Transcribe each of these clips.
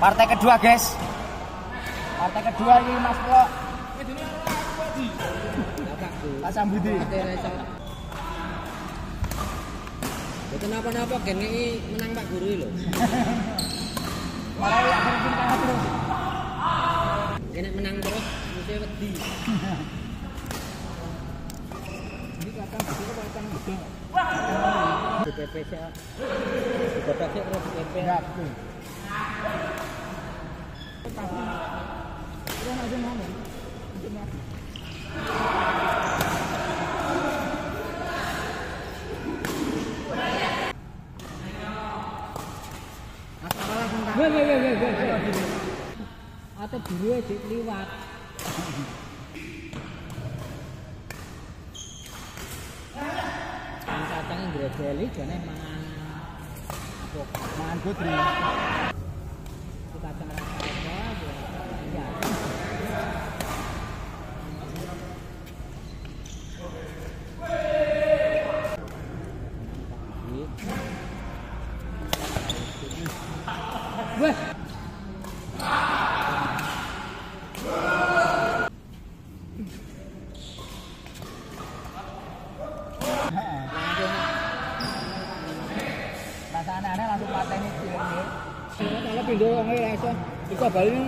Partai kedua, guys. Partai kedua ini Mas Bro, Pak Sambudi. Ya, kenapa-napa ini menang Pak Guru Malah menang terus mesti wedi. Ini atau biru aja liwat kan kacang yang berbeli jadi emang mangan gue beri kacang rasa Rasa aneh-aneh langsung pateni di sini. Kalau pindah orangnya langsung, kita balik.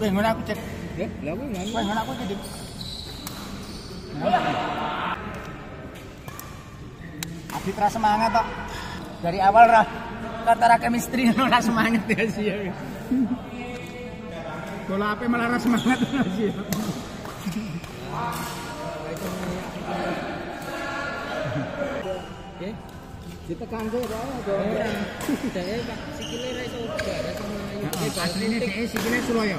Weh, ngono aku cek. Ya, lha kuwi ngono. Weh, ngono aku cek. Abi keras semangat tok. Dari awal lah, kata ra chemistry ora semangat ya sih. Kalau apa malah ra semangat sih. Oke. kita kangen ora ora. Iya. Dhewe sikile ra iso ora. Asline dhewe sikile Suraya.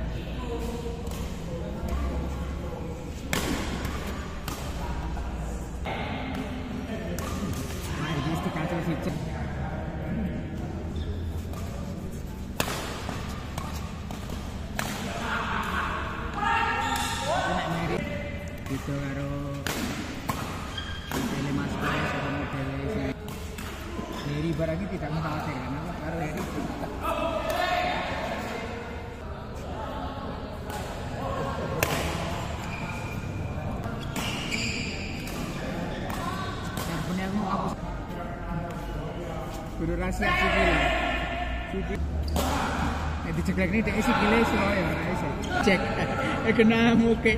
guru rahasia suci lah suci eh dicek lagi nih isi gile isi loh ya cek eh kena muke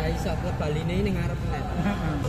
ayo sabar bali ini ngarep